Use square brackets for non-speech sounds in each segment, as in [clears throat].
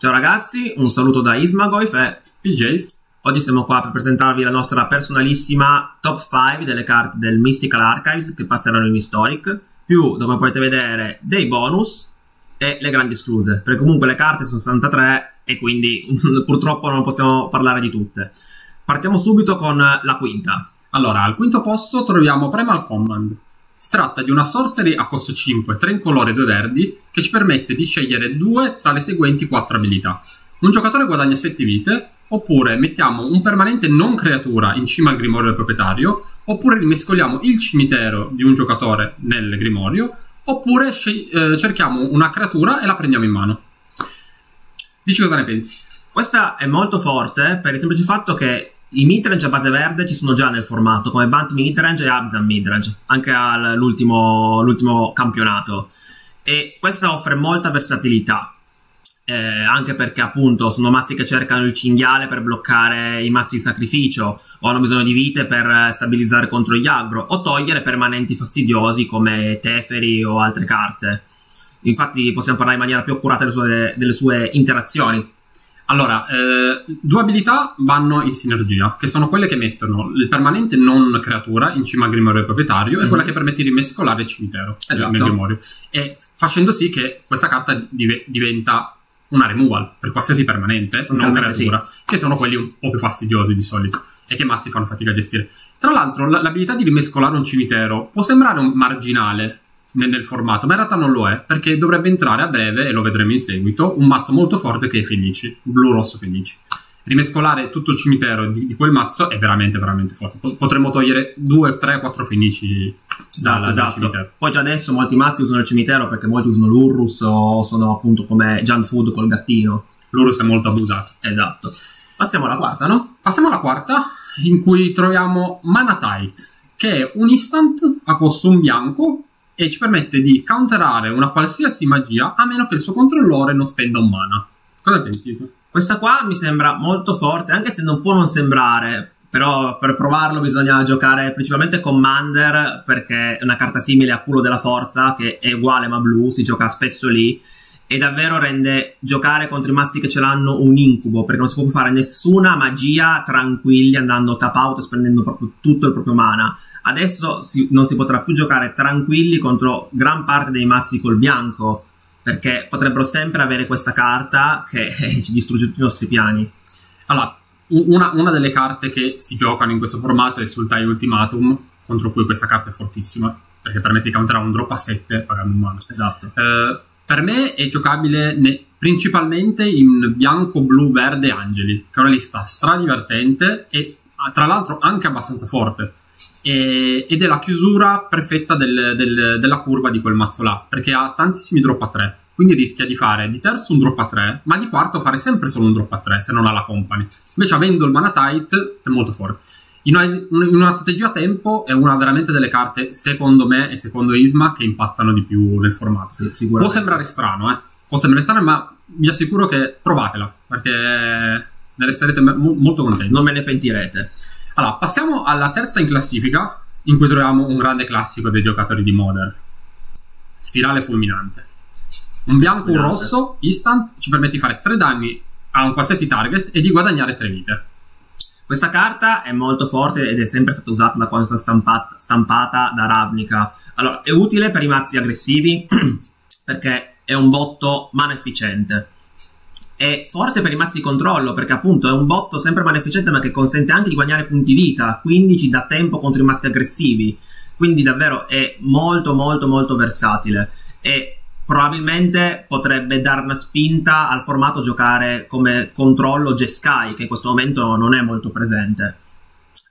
Ciao ragazzi, un saluto da Ismagoif e PJs. Oggi siamo qua per presentarvi la nostra personalissima top 5 delle carte del Mystical Archives che passeranno in Historic, più, come potete vedere, dei bonus e le grandi escluse, perché comunque le carte sono 63 e quindi [laughs] purtroppo non possiamo parlare di tutte. Partiamo subito con la quinta. Allora, al quinto posto troviamo Primal Command. Si tratta di una sorcery a costo 5, 3 in colore e 2 verdi, che ci permette di scegliere due tra le seguenti 4 abilità. Un giocatore guadagna 7 vite, oppure mettiamo un permanente non creatura in cima al grimorio del proprietario, oppure rimescoliamo il cimitero di un giocatore nel grimorio, oppure sce- eh, cerchiamo una creatura e la prendiamo in mano. Dici cosa ne pensi? Questa è molto forte per il semplice fatto che i midrange a base verde ci sono già nel formato, come Bant midrange e Abzan midrange, anche all'ultimo l'ultimo campionato. E questa offre molta versatilità. Eh, anche perché appunto sono mazzi che cercano il cinghiale per bloccare i mazzi di sacrificio o hanno bisogno di vite per stabilizzare contro gli aggro o togliere permanenti fastidiosi come Teferi o altre carte. Infatti possiamo parlare in maniera più accurata delle sue, delle sue interazioni. Allora, eh, due abilità vanno in sinergia, che sono quelle che mettono il permanente non creatura in cima al grimorio proprietario mm-hmm. e quella che permette di mescolare il cimitero esatto. nel grimorio. E facendo sì che questa carta div- diventa una removal per qualsiasi permanente, non creatura, sì. che sono quelli un po' più fastidiosi di solito e che mazzi fanno fatica a gestire. Tra l'altro, l- l'abilità di rimescolare un cimitero può sembrare un marginale, nel formato, ma in realtà non lo è, perché dovrebbe entrare a breve, e lo vedremo in seguito, un mazzo molto forte che è Fenici, blu-rosso Fenici. Rimescolare tutto il cimitero di, di, quel mazzo è veramente, veramente forte. Potremmo togliere 2, 3, 4 Fenici dal, esatto. cimitero. Poi già adesso molti mazzi usano il cimitero perché molti usano l'Urrus o sono appunto come Junk Food col gattino. L'Urrus è molto abusato. Esatto. Passiamo alla quarta, no? Passiamo alla quarta, in cui troviamo Manatite, che è un instant a costo un bianco e ci permette di counterare una qualsiasi magia a meno che il suo controllore non spenda un mana. Cosa pensi? Questa qua mi sembra molto forte, anche se non può non sembrare. Però per provarlo bisogna giocare principalmente Commander perché è una carta simile a culo della forza che è uguale ma blu, si gioca spesso lì e davvero rende giocare contro i mazzi che ce l'hanno un incubo perché non si può più fare nessuna magia tranquilli andando tap out e spendendo proprio tutto il proprio mana Adesso si, non si potrà più giocare tranquilli contro gran parte dei mazzi col bianco, perché potrebbero sempre avere questa carta che ci [laughs] distrugge tutti i nostri piani. Allora, una, una, delle carte che si giocano in questo formato è Sultai Ultimatum, contro cui questa carta è fortissima, perché permette di counterare un drop a 7 pagando un mana. Esatto. Eh, per me è giocabile ne, principalmente in bianco, blu, verde angeli, che è una lista stradivertente e tra l'altro anche abbastanza forte e, ed è la chiusura perfetta del, del, della curva di quel mazzo là, perché ha tantissimi drop a 3, quindi rischia di fare di terzo un drop a 3, ma di quarto fare sempre solo un drop a 3 se non ha la company. Invece avendo il mana tight è molto forte. In una, in una, strategia a tempo è una veramente delle carte, secondo me e secondo Isma, che impattano di più nel formato. Sì, Può sembrare strano, eh? Può sembrare strano, ma vi assicuro che provatela, perché ne resterete molto contenti. Non me ne pentirete. Allora, passiamo alla terza in classifica, in cui troviamo un grande classico dei giocatori di Modern. Spirale fulminante. Un bianco, un rosso, instant, ci permette di fare 3 danni a un qualsiasi target e di guadagnare 3 vite. Questa carta è molto forte ed è sempre stata usata da quando è stata stampata, stampata da Ravnica. Allora, è utile per i mazzi aggressivi [clears throat] perché è un botto mana efficiente è forte per i mazzi di controllo perché appunto è un botto sempre maleficente ma che consente anche di guadagnare punti vita, quindi ci dà tempo contro i mazzi aggressivi. Quindi davvero è molto molto molto versatile e probabilmente potrebbe dare una spinta al formato giocare come controllo Jeskai che in questo momento non è molto presente.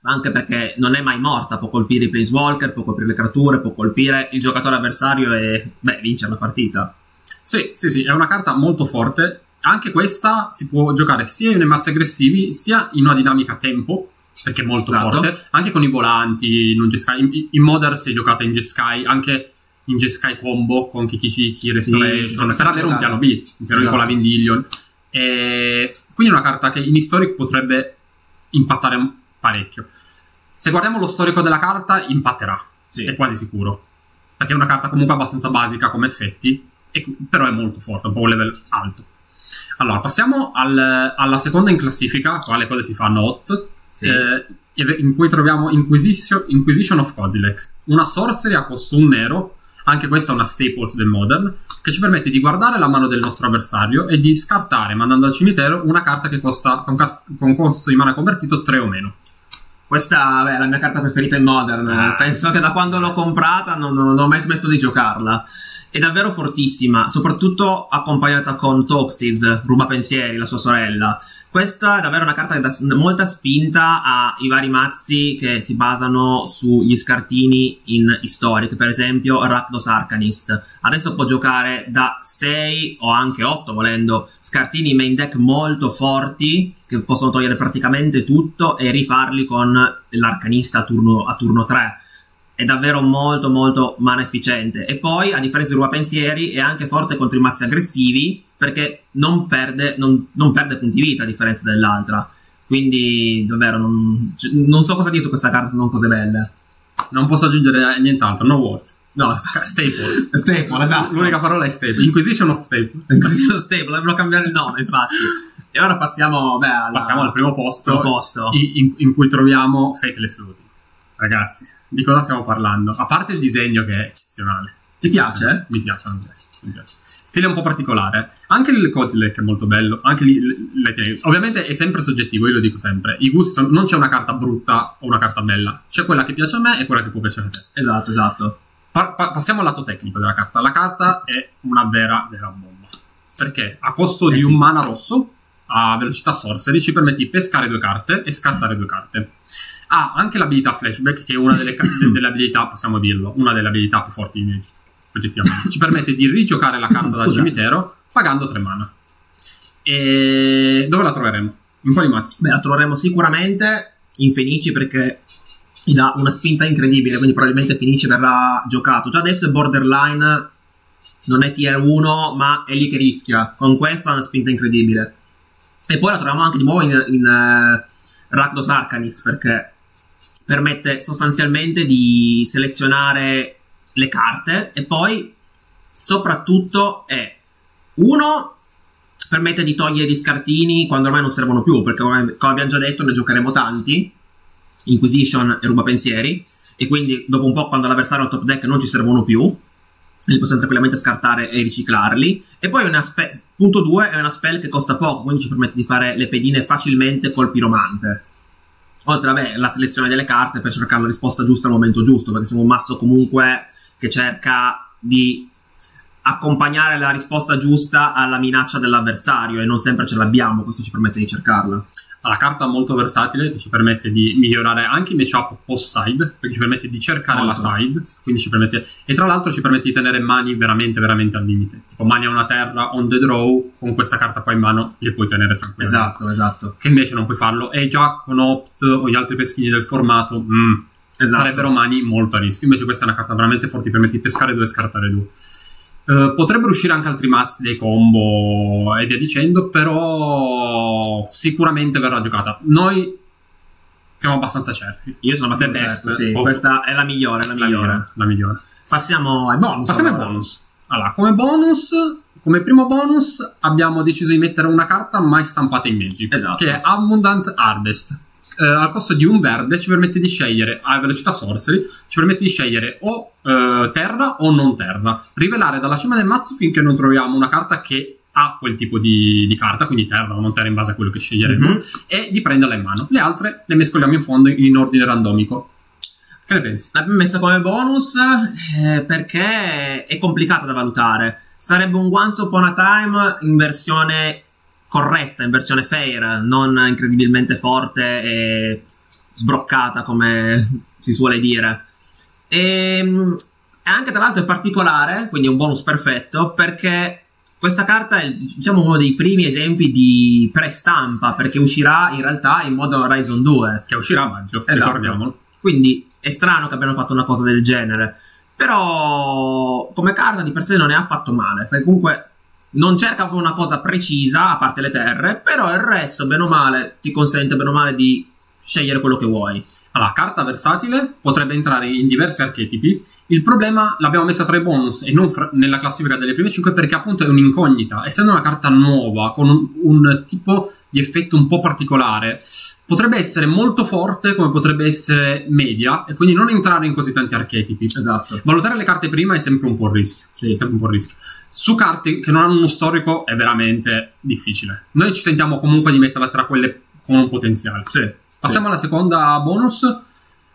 Anche perché non è mai morta, può colpire i Planeswalker, può colpire le creature, può colpire il giocatore avversario e beh, vincere la partita. Sì, sì, sì, è una carta molto forte anche questa si può giocare sia nei mazzi aggressivi sia in una dinamica tempo perché è molto esatto. forte anche con i volanti in, in, in Modern si è giocata in Jeskai anche in Jeskai combo con Kikiki Restoration sì, per avere un piano B un piano esatto. Con la Vindiglion e quindi è una carta che in Historic potrebbe impattare parecchio se guardiamo lo storico della carta impatterà sì. è quasi sicuro perché è una carta comunque abbastanza basica come effetti e, però è molto forte un po' un level alto Allora, passiamo al- alla seconda in classifica, qua le cose si fanno hot, Sì. eh, in cui troviamo Inquisition, Inquisition of Kozilek, una sorcery a costo un nero, anche questa è una staples del Modern, che ci permette di guardare la mano del nostro avversario e di scartare, mandando al cimitero, una carta che costa con, cas- con costo di mana convertito 3 o meno. Questa beh, è la mia carta preferita in Modern. Ah. Penso che da quando l'ho comprata non, non- non ho mai smesso di giocarla. È davvero fortissima, soprattutto accompagnata con Toxids, Ruba Pensieri, la sua sorella. Questa è davvero una carta che dà molta spinta ai vari mazzi che si basano sugli scartini in Historic, per esempio Rakdos Arcanist. Adesso può giocare da 6 o anche 8 volendo scartini main deck molto forti che possono togliere praticamente tutto e rifarli con l'arcanista a turno, a turno 3 è davvero molto molto mana efficiente e poi a differenza di Ruba Pensieri è anche forte contro i mazzi aggressivi perché non perde, non, non perde punti vita a differenza dell'altra quindi davvero non, cioè, non so cosa dire su questa carta se non cose belle Non posso aggiungere nient'altro, no words. no [laughs] Staple. Staple esatto L'unica parola è Staple. Inquisition of Staple. così lo Staple dovrebbero cambiare il nome infatti e ora passiamo beh, alla- Passiamo al primo posto, primo posto. in, in- in cui troviamo Fateless Looting. Ragazzi, di cosa stiamo parlando? A parte il disegno che è eccezionale. Ti piace? Mi piace, mi piace, mi piace. Stile un po' particolare. Anche il Kozilek è molto bello. Anche lì, ovviamente è sempre soggettivo, io lo dico sempre. I gusti sono- non c'è una carta brutta o una carta bella. C'è quella che piace a me e quella che può piacere a te. esatto esatto Pa- pa- passiamo al lato tecnico della carta. La carta è una vera, vera bomba. Perché a costo Eh di sì. un mana rosso, a velocità sorcery, ci permette di pescare due carte e scartare due carte. Ha anche l'abilità flashback, che è una delle, delle abilità, possiamo dirlo, una delle abilità più forti di Magic, oggettivamente. Ci permette di rigiocare la carta dal cimitero pagando tre mana. E dove la troveremo? In quali mazzi? Beh, la troveremo sicuramente in Fenici perché gli dà una spinta incredibile, quindi probabilmente Fenici verrà giocato. Già adesso è borderline, non è tier 1, ma è lì che rischia. Con questa ha una spinta incredibile. E poi la troviamo anche di nuovo in, in eh, Rakdos Arcanis perché permette sostanzialmente di selezionare le carte e poi soprattutto è uno permette di togliere gli scartini quando ormai non servono più, perché come, come abbiamo già detto ne giocheremo tanti, Inquisition e Ruba Pensieri, e quindi dopo un po' quando l'avversario al top deck non ci servono più, li possiamo tranquillamente scartare e riciclarli. E poi una spe- punto 2 è una spell che costa poco, quindi ci permette di fare le pedine facilmente col piromante. Oltre vabbè, la selezione delle carte per cercare la risposta giusta al momento giusto, perché siamo un mazzo comunque che cerca di accompagnare la risposta giusta alla minaccia dell'avversario e non sempre ce l'abbiamo, questo ci permette di cercarla. Ha la carta molto versatile che ci permette di migliorare anche i matchup post side, perché ci permette di cercare Molto. la side, quindi ci permette e tra l'altro ci permette di tenere mani veramente veramente al limite. Tipo mani a una terra on the draw, con questa carta qua in mano le puoi tenere tranquillamente. Esatto, esatto. Che invece non puoi farlo e già con Opt o gli altri peschini del formato, mm, esatto. sarebbero mani molto a rischio. Invece questa è una carta veramente forte, ti permette di pescare due e scartare due. Eh, potrebbero uscire anche altri mazzi dei combo e via dicendo, però sicuramente verrà giocata. Noi siamo abbastanza certi. Io sono abbastanza The best. certo, sì. Oh. Questa è la migliore, la La migliore. migliore. La migliore. Passiamo ai bonus. Passiamo ai allora. bonus. Allora, come bonus, come primo bonus, abbiamo deciso di mettere una carta mai stampata in Magic, Esatto. che è Abundant Harvest. Eh, al costo di un verde ci permette di scegliere, a velocità sorcery, ci permette di scegliere o eh, terra o non terra. Rivelare dalla cima del mazzo finché non troviamo una carta che ha quel tipo di, di carta, quindi terra o non terra in base a quello che sceglieremo, Mhm. e di prenderla in mano. Le altre le mescoliamo in fondo in ordine randomico. Che ne pensi? L'abbiamo messa come bonus eh, perché è complicata da valutare. Sarebbe un Once Upon a Time in versione corretta, in versione fair, non incredibilmente forte e sbroccata come [laughs] si suole dire. E mm, e anche tra l'altro è particolare, quindi è un bonus perfetto, perché questa carta è diciamo uno dei primi esempi di pre-stampa, perché uscirà in realtà in modo Horizon 2. Che uscirà a maggio, Esatto. ricordiamolo. Quindi è strano che abbiano fatto una cosa del genere. Però come carta di per sé non è affatto male. Perché comunque non cerca proprio una cosa precisa, a parte le terre, però il resto, bene o male, ti consente bene o male di scegliere quello che vuoi. Allora, carta versatile potrebbe entrare in diversi archetipi. Il problema l'abbiamo messa tra i bonus e non fra- nella classifica delle prime 5 perché appunto è un'incognita. Essendo una carta nuova, con un, un tipo di effetto un po' particolare, potrebbe essere molto forte come potrebbe essere media e quindi non entrare in così tanti archetipi. Esatto. Valutare le carte prima è sempre un po' un rischio. Sì. Sempre un po' un rischio. Su carte che non hanno uno storico è veramente difficile. Noi ci sentiamo comunque di metterla tra quelle con un potenziale. Sì. Passiamo alla seconda bonus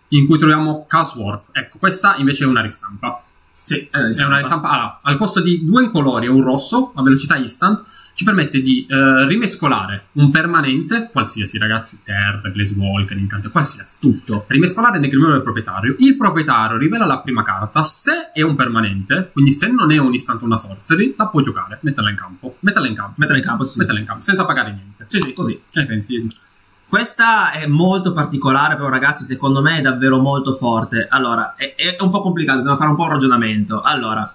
in cui troviamo Chaos Warp. Ecco, questa invece è una ristampa. Sì, È una ristampa. Allora, al posto di due incolori e un rosso a velocità instant, ci permette di eh, rimescolare un permanente, qualsiasi ragazzi, terre, Walker, incante, qualsiasi. tutto. Rimescolare nel grimorio del proprietario. Il proprietario rivela la prima carta. Se è un permanente, quindi se non è un instant una sorcery, la può giocare. Metterla in campo. Metterla in campo. Mettere in campo, sì. Metterla in campo, senza pagare niente. Sì, sì, così. Che ne pensi? Questa è molto particolare, però, ragazzi, secondo me è davvero molto forte. Allora, è, è un po' complicato, bisogna fare un po' un ragionamento. Allora,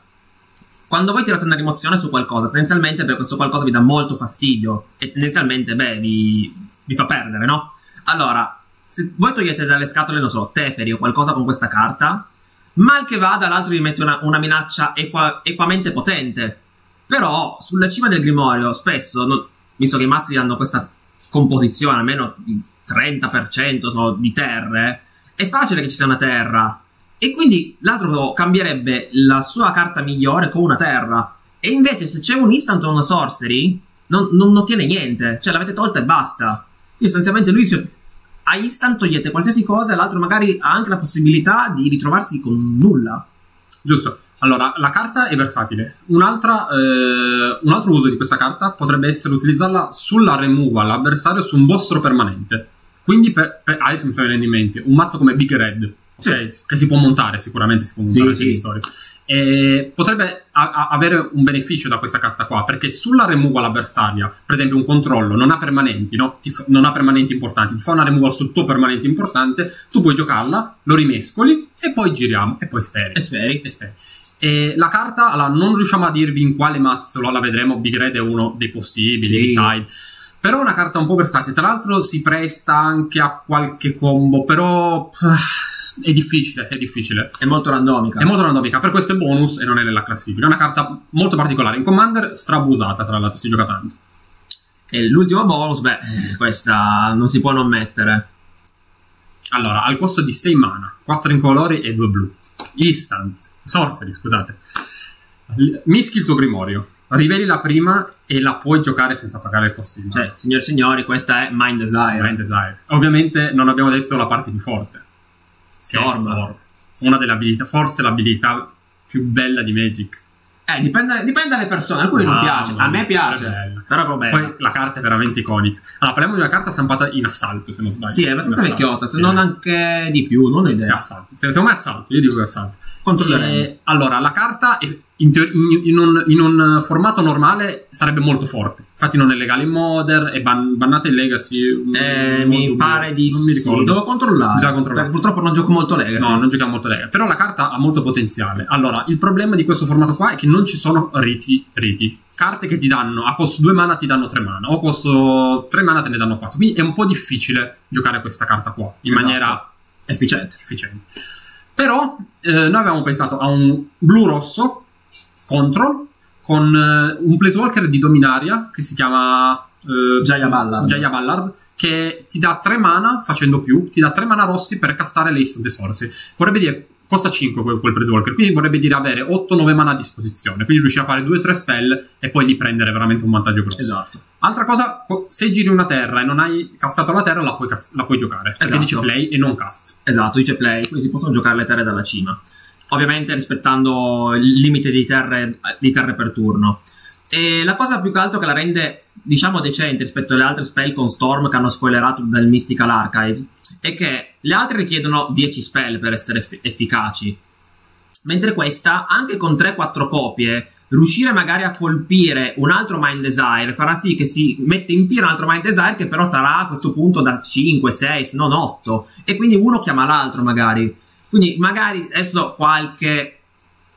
quando voi tirate una rimozione su qualcosa, tendenzialmente per questo qualcosa vi dà molto fastidio e tendenzialmente, beh, vi, vi fa perdere, no? Allora, se voi togliete dalle scatole, non so, Teferi o qualcosa con questa carta, mal che vada, l'altro gli mette una, una minaccia equa- equamente potente. Però, sulla cima del grimorio, spesso, no- visto che i mazzi hanno questa composizione, almeno il 30% so, di terre, è facile che ci sia una terra. E quindi l'altro cambierebbe la sua carta migliore con una terra. E invece se c'è un instant o una sorcery, non, non ottiene niente. Cioè l'avete tolta e basta. Quindi sostanzialmente lui si- a instant togliete qualsiasi cosa l'altro magari ha anche la possibilità di ritrovarsi con nulla. Giusto. Allora, la carta è versatile. Un'altra, eh, un altro uso di questa carta potrebbe essere utilizzarla sulla removal all'avversario su un vostro permanente. Quindi, per, per, adesso mi sta venendo in mente, un mazzo come Big Red, ok, che si può montare, sicuramente si può montare Sì, sì, storia. E potrebbe a- a- avere un beneficio da questa carta qua, perché sulla removal avversaria, per esempio un controllo, non ha permanenti, no? Fa- non ha permanenti importanti, ti fa una removal sul tuo permanente importante, tu puoi giocarla, lo rimescoli e poi giriamo e poi speri. E speri. E speri. E la carta, allora, non riusciamo a dirvi in quale mazzolo la vedremo. Big Red è uno dei possibili, Sì. side. Però è una carta un po' versatile. Tra l'altro si presta anche a qualche combo, però ah, è difficile, è difficile. È molto randomica. È molto randomica, per questo è bonus e non è nella classifica. È una carta molto particolare. In Commander strabusata, tra l'altro, si gioca tanto. E l'ultimo bonus, beh, eh, questa non si può non mettere. Allora, al costo di 6 mana, 4 incolori e 2 blu. Instant. Sorcery, scusate. Mischi il tuo grimorio. Riveli la prima e la puoi giocare senza pagare il mana. Cioè, signori e signori, questa è Mind Desire. Mind Desire. Ovviamente non abbiamo detto la parte più forte. Storm. Storm. Una delle abilità, forse l'abilità più bella di Magic. Eh, dipende, dipende dalle persone. A alcuni non Ah, piace. A me piace. bella. Però è proprio bella. Poi la carta è veramente iconica. Allora, parliamo di una carta stampata in assalto, se non sbaglio. Sì, è abbastanza vecchiotta, se sì. non anche di più, non ho idea. assalto. Se- Secondo me è assalto, io dico che è assalto. Controlleremo. Eh, allora, la carta è- in, teor- in- in un, in un formato normale sarebbe molto forte. Infatti non è legale in Modern, è ban- bannata in Legacy. Eh, mi pare di Non mi sì. ricordo. Devo controllare. Bisogna controllare. Purtroppo non gioco molto Legacy. No, non giochiamo molto Lega. Però la carta ha molto potenziale. Allora, il problema di questo formato qua è che non ci sono riti. riti. Carte che ti danno a costo 2 mana ti danno 3 mana, o a costo 3 mana te ne danno 4. Quindi è un po' difficile giocare questa carta qua in Esatto. maniera Efficiente. efficiente. Però eh, noi avevamo pensato a un blu-rosso control con eh, un planeswalker di Dominaria che si chiama eh, Jaya Ballard. Jaya Ballard che ti dà 3 mana facendo più, ti dà 3 mana rossi per castare le instant sorcery. Vorrebbe dire costa 5 quel, quel planeswalker, quindi vorrebbe dire avere 8-9 mana a disposizione, quindi riuscire a fare 2-3 spell e poi di prendere veramente un vantaggio grosso. Esatto. Altra cosa, co- se giri una terra e non hai castato la terra, la puoi, cas- la puoi giocare. Perché Esatto. dice play e non cast. Esatto, dice play, quindi si possono giocare le terre dalla cima. Ovviamente rispettando il limite di terre, di terre per turno. E la cosa più che altro che la rende, diciamo, decente rispetto alle altre spell con Storm che hanno spoilerato dal Mystical Archive è che le altre richiedono 10 spell per essere eff- efficaci. Mentre questa, anche con 3-4 copie, riuscire magari a colpire un altro Mind Desire farà sì che si mette in pieno un altro Mind Desire che però sarà a questo punto da 5, 6, se non 8 e quindi uno chiama l'altro magari quindi magari adesso qualche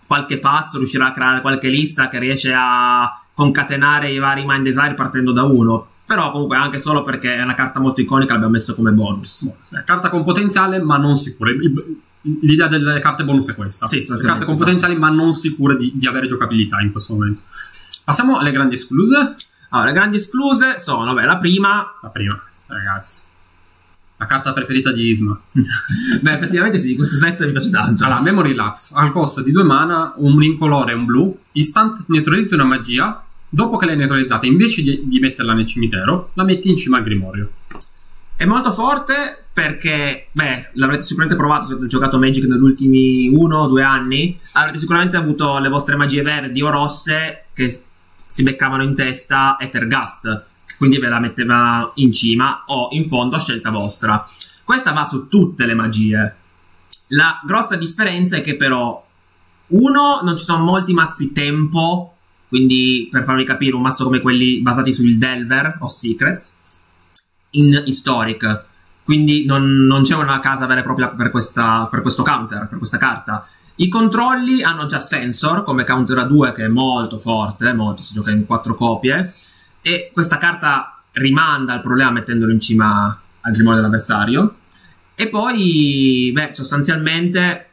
qualche pazzo riuscirà a creare qualche lista che riesce a concatenare i vari Mind Desire partendo da uno Però comunque anche solo perché è una carta molto iconica l'abbiamo messo come bonus. Carta con potenziale ma non sicura. L'idea delle carte bonus è questa. Sì, carte con esatto. potenziali ma non sicure di, di, avere giocabilità in questo momento. Passiamo alle grandi escluse. Allora, le grandi escluse sono, beh, la prima... La prima, ragazzi. La carta preferita di Isma. [laughs] beh, effettivamente sì, questo set mi piace tanto. Allora, Memory Lapse. Al costo di due mana, un incolore e un blu. Instant neutralizza una magia Dopo che l'hai neutralizzata, invece di, di metterla nel cimitero, la metti in cima al grimorio. È molto forte perché, beh, l'avrete sicuramente provato se avete giocato Magic negli ultimi uno o due anni. Avrete sicuramente avuto le vostre magie verdi o rosse che si beccavano in testa Ethergast, quindi ve la metteva in cima o in fondo a scelta vostra. Questa va su tutte le magie. La grossa differenza è che però, uno, non ci sono molti mazzi tempo quindi, per farvi capire, un mazzo come quelli basati sul Delver of Secrets in Historic. Quindi non, non c'è una casa vera e propria per, questa, per questo counter, per questa carta. I controlli hanno già Sensor come counter a 2 che è molto forte, molto, si gioca in 4 copie. E questa carta rimanda il problema mettendolo in cima al grimorio dell'avversario. E poi, beh, sostanzialmente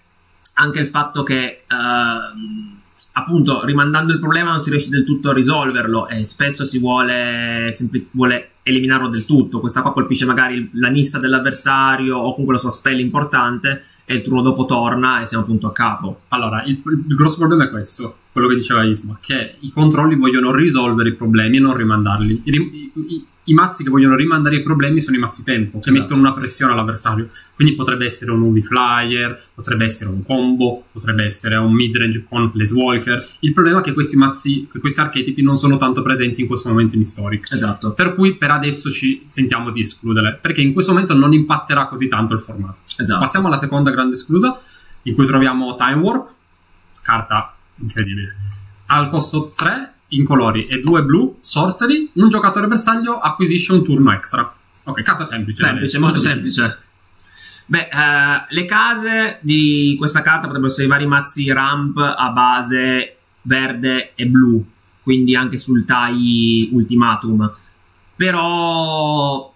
anche il fatto che. Uh, appunto rimandando il problema non si riesce del tutto a risolverlo e spesso si vuole, sempli- vuole eliminarlo del tutto. Questa qua colpisce magari la nissa dell'avversario o comunque la sua spell importante e il turno dopo torna e siamo appunto a capo. Allora, il, il grosso problema è questo, quello che diceva Isma, che i controlli vogliono risolvere i problemi e non rimandarli. I, i, i mazzi che vogliono rimandare i problemi sono i mazzi tempo, che esatto. mettono una pressione all'avversario. Quindi potrebbe essere un UV Flyer, potrebbe essere un combo, potrebbe essere un midrange con Walker. Il problema è che questi mazzi, che questi archetipi non sono tanto presenti in questo momento in Historic. Esatto. Per cui per adesso ci sentiamo di escludere, perché in questo momento non impatterà così tanto il formato. Esatto. Passiamo alla seconda grande esclusa, in cui troviamo Time Warp, carta incredibile. Al costo 3 incolori e due blu, sorcery, un giocatore bersaglio acquisisce un turno extra. Ok, carta semplice. Semplice, molto semplice. Beh, eh, le case di questa carta potrebbero essere i vari mazzi ramp a base verde e blu, quindi anche sul TIE Ultimatum. Però,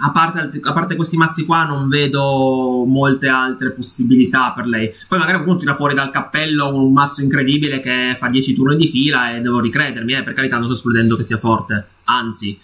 a parte, a parte, questi mazzi qua, non vedo molte altre possibilità per lei. Poi magari qualcuno tira fuori dal cappello un mazzo incredibile che fa 10 turni di fila e devo ricredermi, eh, per carità non sto escludendo che sia forte, anzi.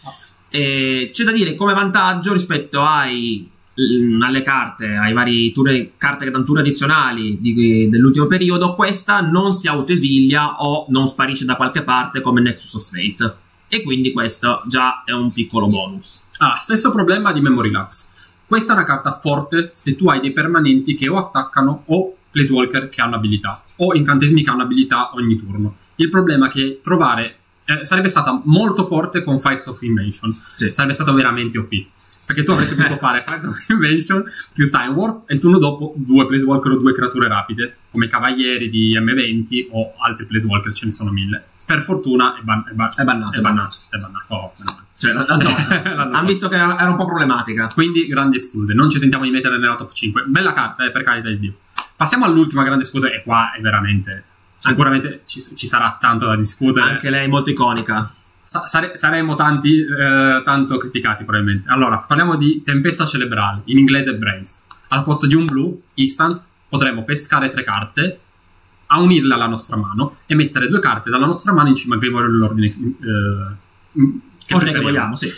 E c'è da dire come vantaggio rispetto ai, mm, alle carte, ai vari turni, carte che danno turni addizionali di, dell'ultimo periodo, questa non si autoesilia o non sparisce da qualche parte come Nexus of Fate e quindi questo già è un piccolo bonus. Ah, stesso problema di Memory Lapse. Questa è una carta forte se tu hai dei permanenti che o attaccano o Placewalker che hanno abilità o incantesimi che hanno abilità ogni turno. Il problema è che trovare eh, sarebbe stata molto forte con Fires of Invention. Sì. Sarebbe stato veramente OP. Perché tu avresti potuto fare [laughs] Fires of Invention più Time Warp e il turno dopo due Placewalker o due creature rapide, come Cavalieri di M20 o altri Placewalker, ce ne sono mille per fortuna è, ban- è, ban- è bannato. È bannato. È bannato. Oh, cioè, [laughs] hanno visto che era un po' problematica. Quindi, grandi scuse. Non ci sentiamo di mettere nella top 5. Bella carta, eh, per carità di Dio. Passiamo all'ultima grande scusa, e qua è veramente. Sicuramente ci, ci sarà tanto da discutere. Anche lei è molto iconica. Sa- sare- saremo tanti, eh, tanto criticati, probabilmente. Allora, parliamo di Tempesta Cerebrale, in inglese Brains. Al costo di un blu, instant, potremo pescare tre carte a unirle alla nostra mano e mettere due carte dalla nostra mano in cima al grimorio nell'ordine eh, che, che vogliamo. Sì.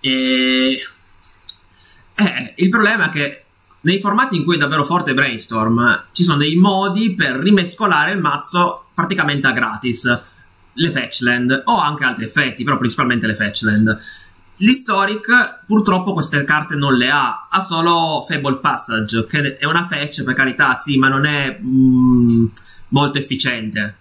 E... Eh, il problema è che nei formati in cui è davvero forte Brainstorm ci sono dei modi per rimescolare il mazzo praticamente a gratis. Le fetchland o anche altri effetti, però principalmente le fetchland. L'Historic purtroppo queste carte non le ha, ha solo Fable Passage, che è una fetch per carità, sì, ma non è... Mm, molto efficiente.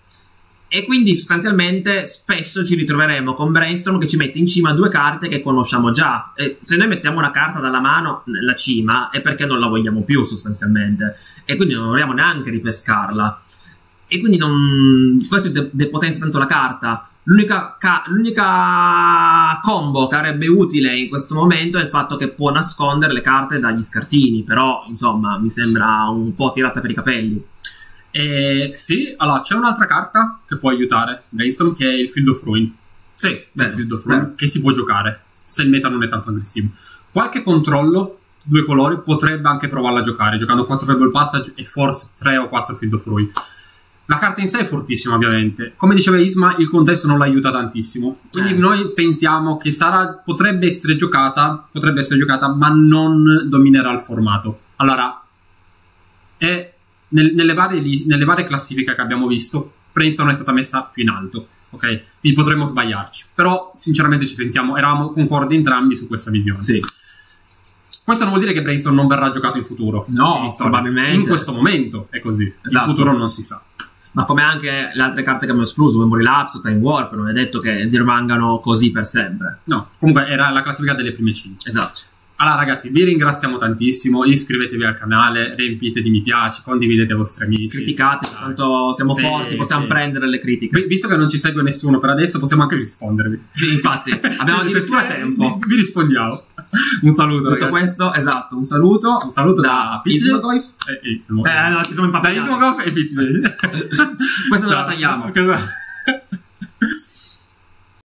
E quindi sostanzialmente spesso ci ritroveremo con Brainstorm che ci mette in cima due carte che conosciamo già. E se noi mettiamo una carta dalla mano nella cima è perché non la vogliamo più sostanzialmente. E quindi non vogliamo neanche ripescarla. E quindi non... questo de- depotenzia tanto la carta. L'unica, ca- l'unica, combo che avrebbe utile in questo momento è il fatto che può nascondere le carte dagli scartini. Però, insomma, mi sembra un po' tirata per i capelli. E sì, allora c'è un'altra carta che può aiutare Brainstorm che è il Field of Ruin. Sì, beh, Field of Ruin, che si può giocare. se il meta non è tanto aggressivo. Qualche controllo, due colori, potrebbe anche provarla a giocare, giocando 4 Fable Passage e forse 3 o 4 Field of Ruin. La carta in sé è fortissima, ovviamente. Come diceva Isma, il contesto non l'aiuta tantissimo. Quindi Eh. noi pensiamo che sarà, potrebbe essere giocata, potrebbe essere giocata, ma non dominerà il formato. Allora, è nel- nelle, varie, nelle varie classifiche che abbiamo visto, Brainstorm è stata messa più in alto. Ok? Quindi potremmo sbagliarci. Però, sinceramente, ci sentiamo, eravamo concordi entrambi su questa visione. Sì. Questo non vuol dire che Brainstorm non verrà giocato in futuro. No, In probabilmente. In questo momento è così. In Esatto. futuro non si sa. Ma come anche le altre carte che abbiamo escluso, Memory Lapse, Time Warp, non è detto che rimangano così per sempre. No, comunque era la classifica delle prime 5. Esatto. Allora ragazzi, vi ringraziamo tantissimo, iscrivetevi al canale, riempite di mi piace, condividete ai vostri amici. Criticate, Dai. tanto siamo Sì, forti, possiamo sì. prendere le critiche. Vi- Visto che non ci segue nessuno per adesso, possiamo anche rispondervi. Sì, infatti, [laughs] abbiamo addirittura tempo. Vi, vi rispondiamo. Un saluto. Tutto ragazzi. questo, esatto, un saluto. Un saluto da. Ismagoif. Eh, eh, siamo- Eh, no, ci siamo da impappinati. Ismogov e Pizzi. [laughs] Questa non la tagliamo.